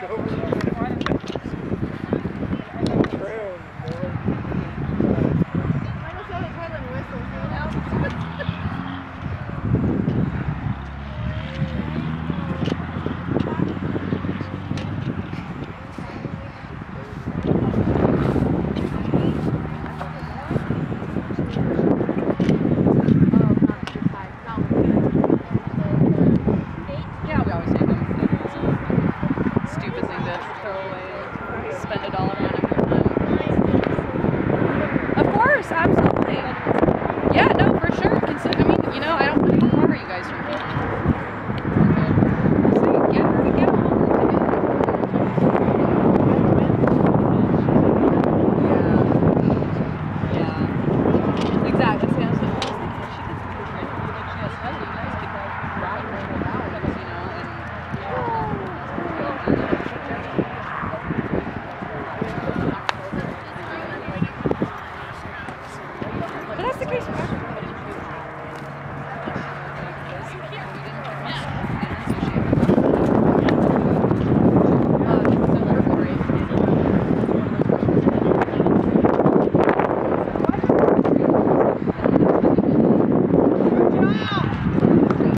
Yeah, spend a dollar on time. Of course, absolutely. Yeah, no, for sure. Consider, I mean, you know, I. Hare Krishna.